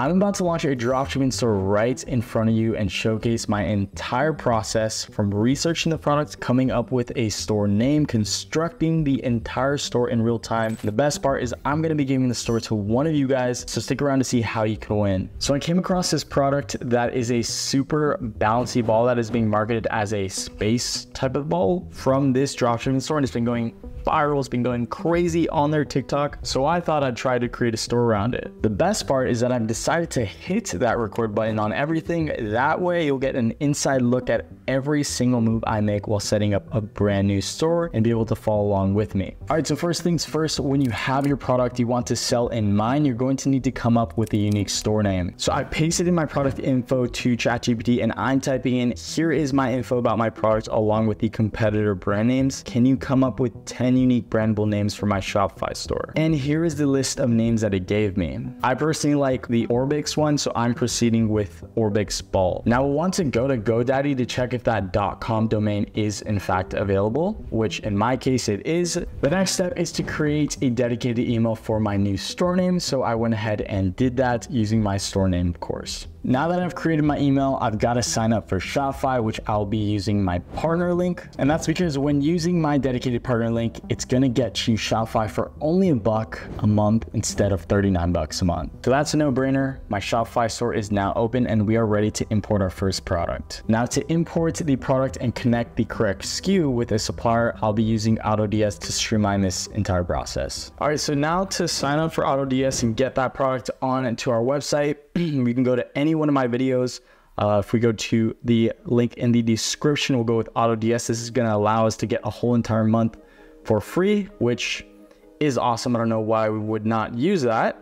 I'm about to launch a dropshipping store right in front of you and showcase my entire process from researching the product, coming up with a store name, constructing the entire store in real time. The best part is I'm gonna be giving the store to one of you guys, so stick around to see how you can win. So I came across this product that is a super bouncy ball that is being marketed as a space type of ball from this dropshipping store and it's been going viral, it's been going crazy on their TikTok. So I thought I'd try to create a store around it. The best part is that I've decided to hit that record button on everything. That way you'll get an inside look at every single move I make while setting up a brand new store and be able to follow along with me. All right, so first things first, when you have your product you want to sell in mind, you're going to need to come up with a unique store name. So I pasted in my product info to ChatGPT and I'm typing in, here is my info about my product along with the competitor brand names. Can you come up with 10 unique brandable names for my Shopify store? And here is the list of names that it gave me. I personally like the Orbix one, so I'm proceeding with Orbix Ball. Now we'll want to go to GoDaddy to check if that .com domain is in fact available, which in my case it is. The next step is to create a dedicated email for my new store name, so I went ahead and did that using my store name, course. Now that I've created my email, I've got to sign up for Shopify, which I'll be using my partner link. And that's because when using my dedicated partner link, it's to get you Shopify for only a buck a month instead of 39 bucks a month. So that's a no brainer. My Shopify store is now open and we are ready to import our first product. Now to import the product and connect the correct SKU with a supplier, I'll be using AutoDS to streamline this entire process. All right, so now to sign up for AutoDS and get that product on to our website, we can go to any one of my videos. Uh, if we go to the link in the description, we'll go with AutoDS. This is going to allow us to get a whole entire month for free, which is awesome. I don't know why we would not use that.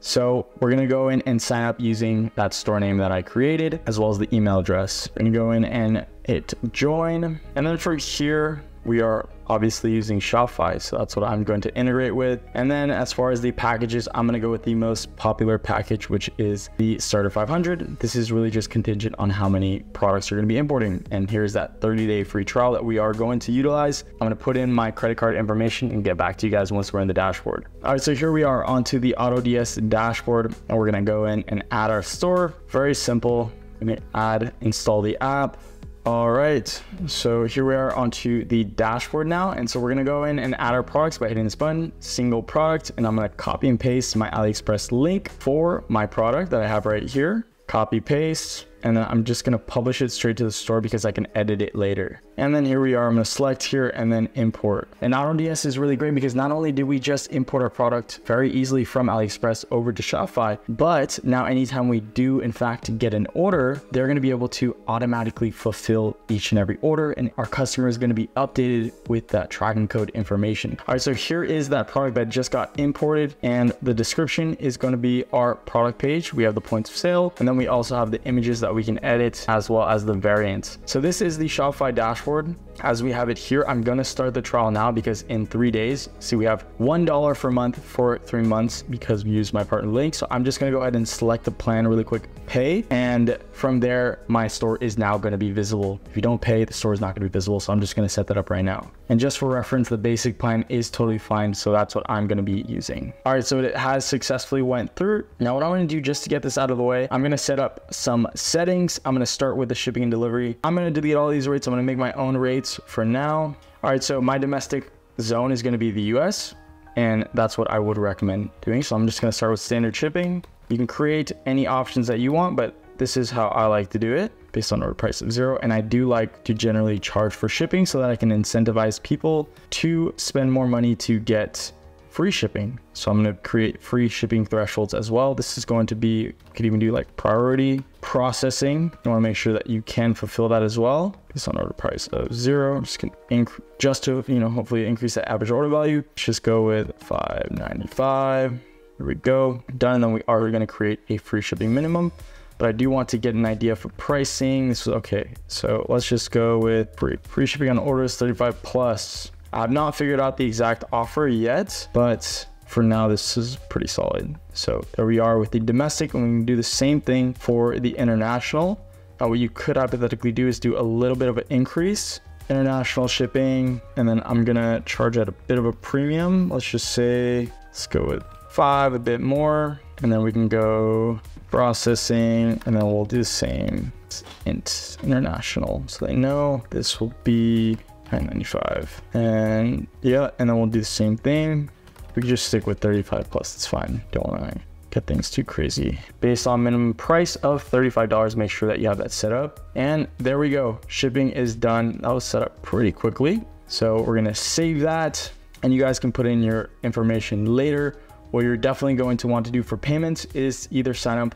So we're to go in and sign up using that store name that I created, as well as the email address. To go in and hit join. And then from here, we are obviously using Shopify. So that's what I'm going to integrate with. And then as far as the packages, I'm going to go with the most popular package, which is the Starter 500. This is really just contingent on how many products you're going to be importing. And here's that 30 day free trial that we are going to utilize. I'm going to put in my credit card information and get back to you guys once we're in the dashboard. All right, so here we are onto the AutoDS dashboard and we're going to go in and add our store. Very simple. I'm going to add, install the app all right, so here we are onto the dashboard now. And so we're gonna go in and add our products by hitting this button, single product, and I'm gonna copy and paste my AliExpress link for my product that I have right here. Copy paste, and then I'm just gonna publish it straight to the store because I can edit it later. And then here we are, I'm gonna select here and then import. And AutoDS is really great because not only did we just import our product very easily from AliExpress over to Shopify, but now anytime we do in fact get an order, they're gonna be able to automatically fulfill each and every order and our customer is gonna be updated with that tracking code information. All right, so here is that product that just got imported and the description is gonna be our product page. We have the points of sale and then we also have the images that we can edit as well as the variants. So this is the Shopify dashboard as we have it here. I'm gonna start the trial now because in three days, see we have $1 per month for three months because we use my partner link. So I'm just gonna go ahead and select the plan really quick, pay. And from there, my store is now gonna be visible. If you don't pay, the store is not gonna be visible. So I'm just gonna set that up right now. And just for reference, the basic plan is totally fine. So that's what I'm gonna be using. All right, so it has successfully went through. Now what I'm gonna do just to get this out of the way, I'm gonna set up some settings. I'm gonna start with the shipping and delivery. I'm gonna delete all these rates. I'm gonna make my own rates for now. All right, so my domestic zone is gonna be the US and that's what I would recommend doing. So I'm just gonna start with standard shipping. You can create any options that you want, but this is how I like to do it based on order price of zero. And I do like to generally charge for shipping so that I can incentivize people to spend more money to get free shipping. So I'm going to create free shipping thresholds as well. This is going to be, you could even do like priority processing. You want to make sure that you can fulfill that as well. Based on order price of zero, I'm just going to just to, you know, hopefully increase the average order value. Just go with 595. Here we go. Done. And then we are going to create a free shipping minimum but I do want to get an idea for pricing. This is okay. So let's just go with free, free shipping on orders 35 plus. I've not figured out the exact offer yet, but for now, this is pretty solid. So there we are with the domestic and we can do the same thing for the international. Now what you could hypothetically do is do a little bit of an increase international shipping and then I'm gonna charge at a bit of a premium let's just say let's go with five a bit more And then we can go processing and then we'll do the same int international. So they know this will be 995 and yeah, and then we'll do the same thing. We can just stick with 35 plus, it's fine. Don't want to get things too crazy. Based on minimum price of $35, make sure that you have that set up. And there we go, shipping is done. That was set up pretty quickly. So we're gonna save that and you guys can put in your information later. What you're definitely going to want to do for payments is either sign up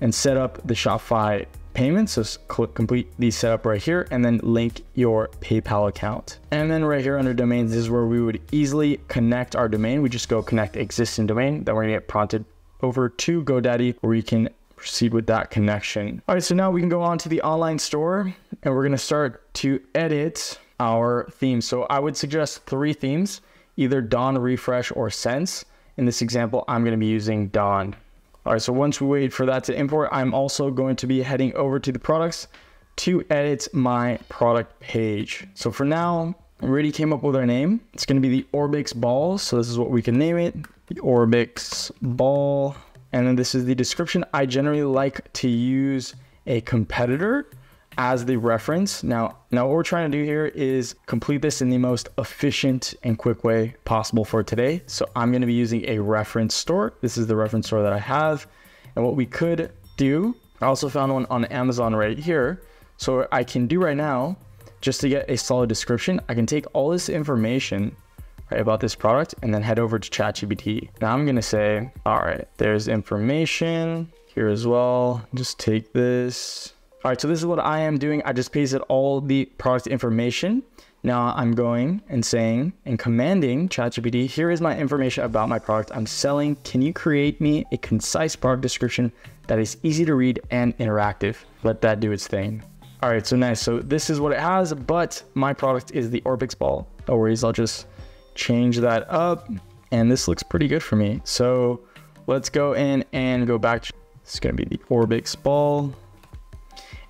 and set up the Shopify payments. So click complete the setup right here and then link your PayPal account. And then right here under domains, is where we would easily connect our domain. We just go connect existing domain. Then we're gonna get prompted over to GoDaddy where you can proceed with that connection. All right, so now we can go on to the online store and we're gonna start to edit our theme. So I would suggest three themes, either Dawn, Refresh, or Sense. In this example, I'm gonna be using Dawn. All right, so once we wait for that to import, I'm also going to be heading over to the products to edit my product page. So for now, I already came up with our name. It's gonna be the Orbix ball. So this is what we can name it, the Orbix ball. And then this is the description. I generally like to use a competitor as the reference. Now, now what we're trying to do here is complete this in the most efficient and quick way possible for today. So I'm going to be using a reference store. This is the reference store that I have. And what we could do, I also found one on Amazon right here. So I can do right now, just to get a solid description, I can take all this information right, about this product and then head over to ChatGPT. Now I'm going to say, all right, there's information here as well. Just take this all right, so this is what I am doing. I just pasted all the product information. Now I'm going and saying and commanding ChatGPT, here is my information about my product I'm selling. Can you create me a concise product description that is easy to read and interactive? Let that do its thing. All right, so nice. So this is what it has, but my product is the Orbix ball. No worries, I'll just change that up. And this looks pretty good for me. So let's go in and go back. To it's gonna be the Orbix ball.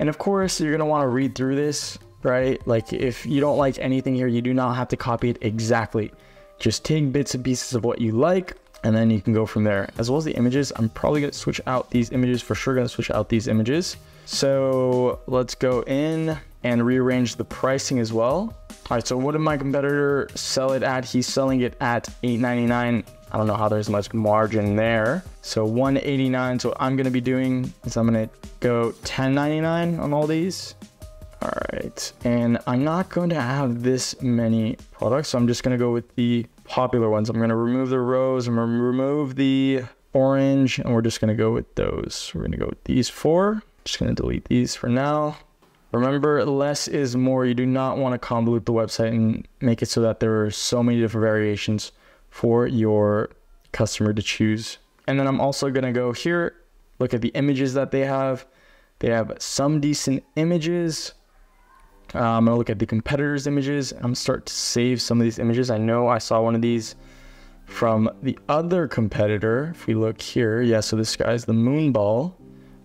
And of course, you're gonna wanna read through this, right? Like if you don't like anything here, you do not have to copy it exactly. Just take bits and pieces of what you like, and then you can go from there. As well as the images, I'm probably gonna switch out these images, for sure gonna switch out these images. So let's go in and rearrange the pricing as well. All right, so what did my competitor sell it at? He's selling it at $8.99. I don't know how there's much margin there. So 189. So what I'm gonna be doing is I'm gonna go 10.99 on all these. All right, and I'm not going to have this many products, so I'm just gonna go with the popular ones. I'm gonna remove the rose, I'm gonna remove the orange, and we're just gonna go with those. We're gonna go with these four. Just gonna delete these for now. Remember, less is more. You do not want to convolute the website and make it so that there are so many different variations for your customer to choose. And then I'm also to go here, look at the images that they have. They have some decent images. Uh, I'm to look at the competitors' images. I'm to start to save some of these images. I know I saw one of these from the other competitor. If we look here, yeah, so this guy's the Moonball.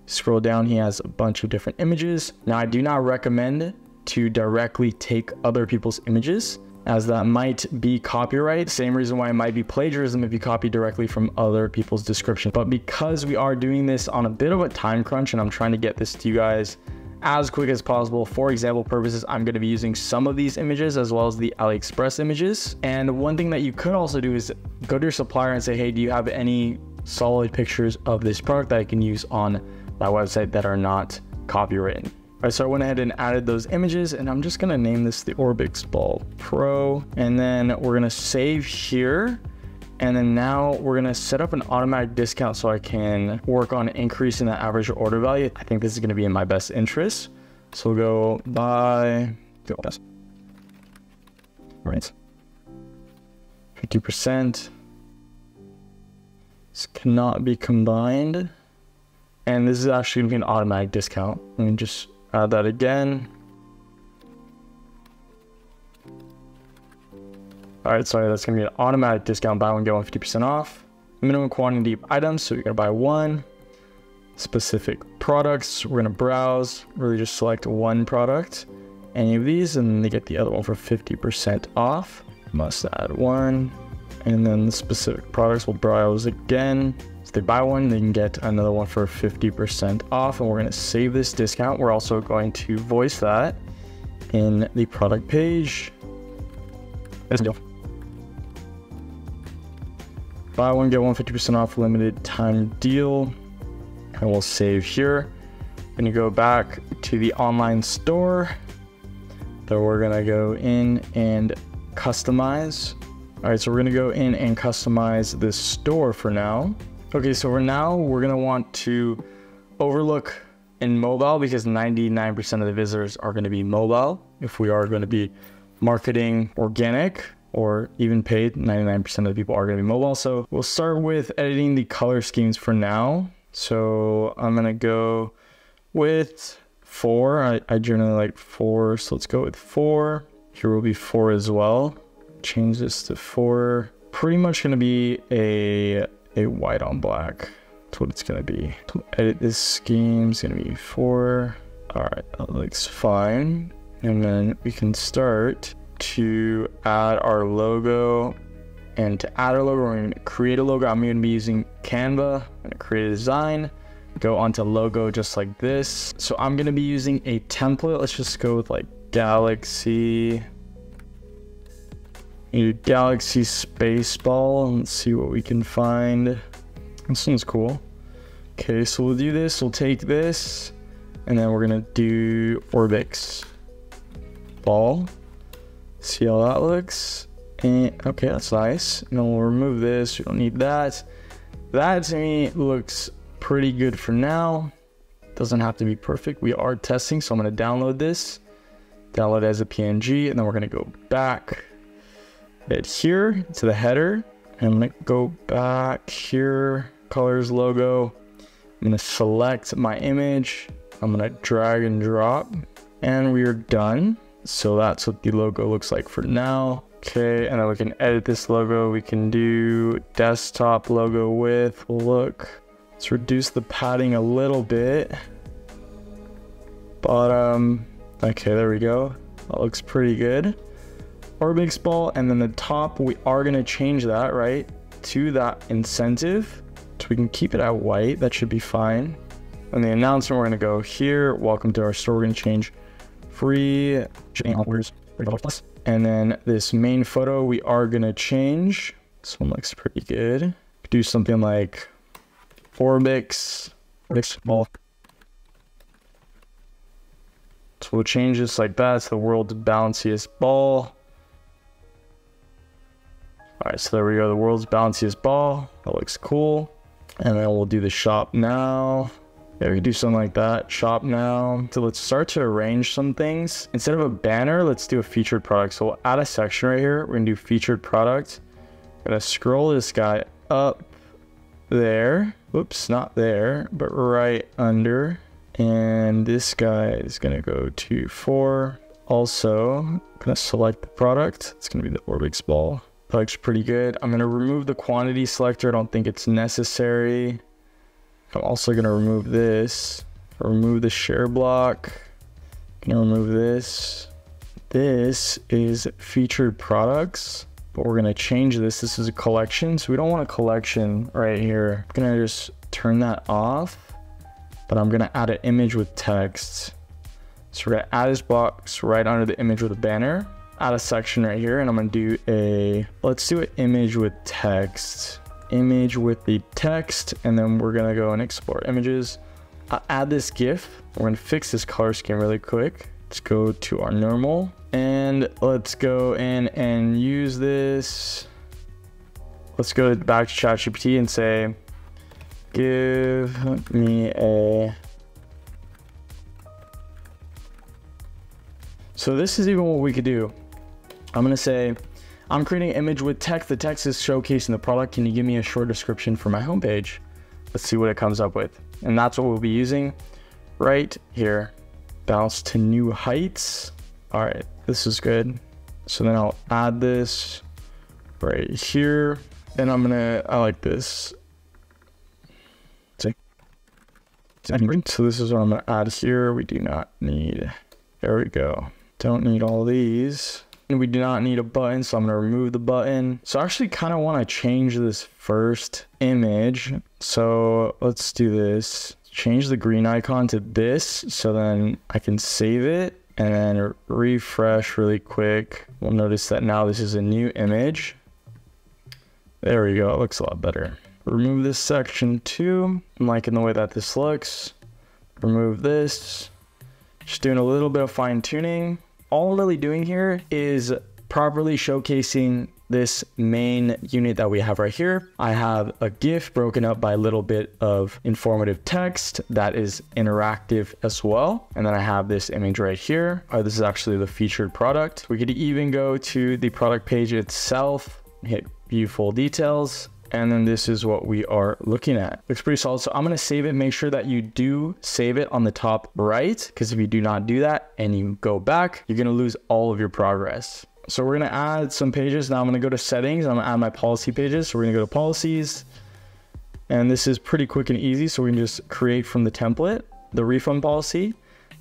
Scroll down, he has a bunch of different images. Now, I do not recommend to directly take other people's images as that might be copyright. Same reason why it might be plagiarism if you copy directly from other people's description. But because we are doing this on a bit of a time crunch and I'm trying to get this to you guys as quick as possible. For example purposes, I'm going to be using some of these images as well as the AliExpress images. And one thing that you could also do is go to your supplier and say, hey, do you have any solid pictures of this product that I can use on my website that are not copywritten? All right, so I went ahead and added those images and I'm just gonna name this the Orbix Ball Pro. And then we're gonna save here. And then now we're gonna set up an automatic discount so I can work on increasing the average order value. I think this is gonna be in my best interest. So we'll go buy, best. Right. 50%. This cannot be combined. And this is actually gonna be an automatic discount. Let me just Add that again. All right, sorry, that's gonna be an automatic discount, buy one, get one 50% off. Minimum quantity of items, so you're gonna buy one. Specific products, we're gonna browse, really just select one product, any of these, and then they get the other one for 50% off. Must add one. And then the specific products, we'll browse again. They buy one, they can get another one for 50% off. And we're going to save this discount. We're also going to voice that in the product page. That's deal. Buy one, get one 50% off limited time deal. And we'll save here. Gonna go back to the online store. So we're gonna go in and customize. All right, so we're gonna go in and customize this store for now. Okay, so for now, we're gonna want to overlook in mobile because 99% of the visitors are gonna be mobile. If we are gonna be marketing organic, or even paid. 99% of the people are going to be mobile. So we'll start with editing the color schemes for now. So I'm going to go with four. I, I generally like four. So let's go with four. Here will be four as well. Change this to four. Pretty much going to be a, a white on black. That's what it's to be. To edit this scheme going to be four. All right, that looks fine. And then we can start to add our logo. And to add our logo, we're to create a logo. I'm to be using Canva. I'm to create a design, go onto logo just like this. So I'm to be using a template. Let's just go with like Galaxy. Galaxy space Spaceball and see what we can find. This one's cool. Okay, so we'll do this. We'll take this and then we're to do Orbix ball. See how that looks. And okay, that's nice. And we'll remove this. We don't need that. That to me looks pretty good for now. Doesn't have to be perfect. We are testing, so I'm gonna download this. Download as a PNG, and then we're gonna go back Hit here to the header. And I'm gonna go back here, colors logo. I'm gonna select my image. I'm gonna drag and drop, and we are done. So that's what the logo looks like for now. Okay, and then we can edit this logo. We can do desktop logo width. Look, let's reduce the padding a little bit. Bottom, okay, there we go. That looks pretty good. Orbix ball, and then the top, we are gonna change that, right, to that incentive. So we can keep it at white, that should be fine. And the announcement, we're gonna go here, welcome to our store, we're gonna change free. And then this main photo we are gonna change. This one looks pretty good. Do something like Orbix, Orbix ball. So we'll change this like that. It's the world's bounciest ball. All right, so there we go. The world's bounciest ball. That looks cool. And then we'll do the shop now. Yeah, we can do something like that. Shop now. So let's start to arrange some things. Instead of a banner, let's do a featured product. So we'll add a section right here. We're gonna do featured product. I'm gonna scroll this guy up there. Oops, not there, but right under. And this guy is gonna go to four. Also, I'm gonna select the product. It's gonna be the Orbix ball. Looks pretty good. I'm gonna remove the quantity selector. I don't think it's necessary. I'm also going to remove this. Remove the share block. I'm Gonna remove this. This is featured products, but we're gonna change this. This is a collection, so we don't want a collection right here. I'm gonna just turn that off, but I'm gonna add an image with text. So we're gonna add this box right under the image with a banner. Add a section right here, and I'm gonna do a, let's do an image with text. Image with the text and then we're gonna go and export images. I'll add this gif. We're gonna fix this color scheme really quick. Let's go to our normal and let's go in and use this. Let's go back to ChatGPT and say give me a so this is even what we could do I'm gonna say I'm creating an image with text. The text is showcasing the product. Can you give me a short description for my homepage? Let's see what it comes up with. And that's what we'll be using right here. Bounce to new heights. All right, this is good. So then I'll add this right here. And I'm gonna, I like this. See? So this is what I'm gonna add here. We do not need, there we go. Don't need all these. And we do not need a button, so I'm gonna remove the button. So I actually kind of want to change this first image. So let's do this. Change the green icon to this, so then I can save it and then refresh really quick. We'll notice that now this is a new image. There we go, it looks a lot better. Remove this section too. I'm liking the way that this looks. Remove this. Just doing a little bit of fine tuning. All really doing here is properly showcasing this main unit that we have right here. I have a GIF broken up by a little bit of informative text that is interactive as well. And then I have this image right here. Oh, this is actually the featured product. We could even go to the product page itself, hit view full details, and then this is what we are looking at. Looks pretty solid. So I'm gonna save it. Make sure that you do save it on the top right, because if you do not do that and you go back, you're gonna lose all of your progress. So we're gonna add some pages. Now I'm gonna go to settings. I'm gonna add my policy pages. So we're gonna go to policies. And this is pretty quick and easy. So we can just create from the template, the refund policy.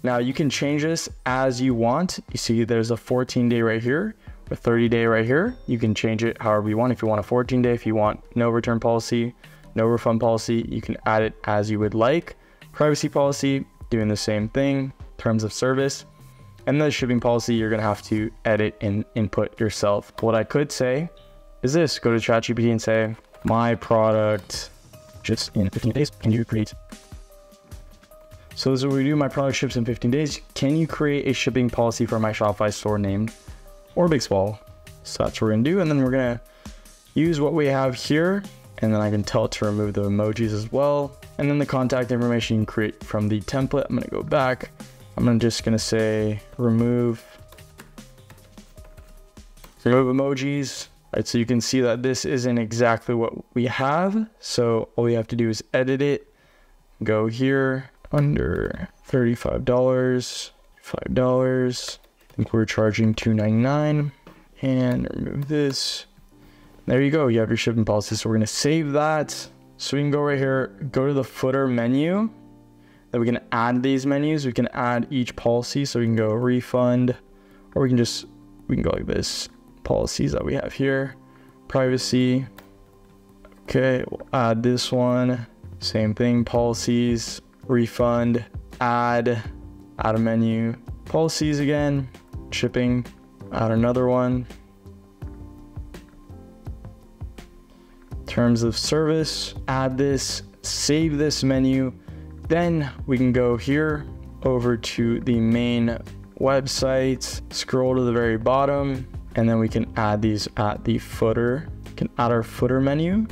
Now you can change this as you want. You see there's a 14 day right here a 30 day right here. You can change it however you want. If you want a 14 day, if you want no return policy, no refund policy, you can add it as you would like. Privacy policy, doing the same thing, terms of service. And the shipping policy, you're gonna have to edit and input yourself. What I could say is this, go to ChatGPT and say, my product just in 15 days, can you create so this is what we do. My product ships in 15 days. Can you create a shipping policy for my Shopify store named Orbix ball. So that's what we're gonna do. And then we're gonna use what we have here. And then I can tell it to remove the emojis as well. And then the contact information you can create from the template. I'm gonna go back. I'm just gonna say remove, remove emojis. Right, so you can see that this isn't exactly what we have. So all we have to do is edit it, go here under $35, $5. I think we're charging $2.99 and remove this. There you go. You have your shipping policy. So we're going to save that. So we can go right here, go to the footer menu. Then we can add these menus. We can add each policy. So we can go refund or we can just, we can go like this. Policies that we have here. Privacy. Okay, we'll add this one. Same thing, policies, refund, add, add a menu, policies again, shipping, add another one. Terms of service, add this, save this menu. Then we can go here over to the main website, scroll to the very bottom, and then we can add these at the footer. We can add our footer menu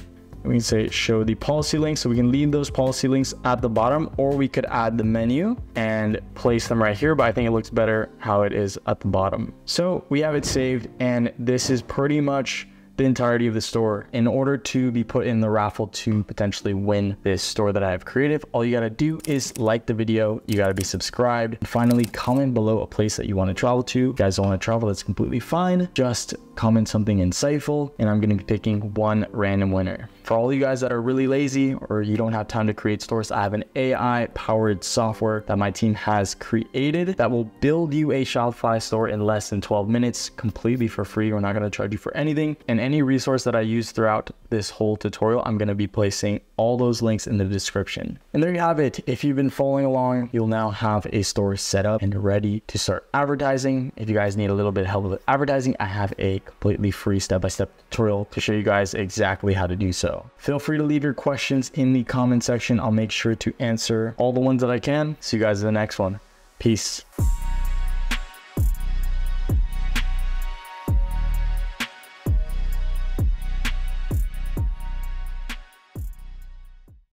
we can say show the policy links. So we can leave those policy links at the bottom or we could add the menu and place them right here but i think it looks better how it is at the bottom. So we have it saved and this is pretty much the entirety of the store in order to be put in the raffle to potentially win this store that I have created. All you got to do is like the video. You got to be subscribed. And finally, comment below a place that you want to travel to. If you guys don't want to travel, that's completely fine. Just comment something insightful and I'm to be picking one random winner. For all you guys that are really lazy or you don't have time to create stores, I have an AI powered software that my team has created that will build you a Shopify store in less than 12 minutes completely for free. We're not to charge you for anything. And any resource that I use throughout this whole tutorial, I'm going to be placing all those links in the description. And there you have it. If you've been following along, you'll now have a store set up and ready to start advertising. If you guys need a little bit of help with advertising, I have a completely free step-by-step -step tutorial to show you guys exactly how to do so. Feel free to leave your questions in the comment section. I'll make sure to answer all the ones that I can. See you guys in the next one. Peace.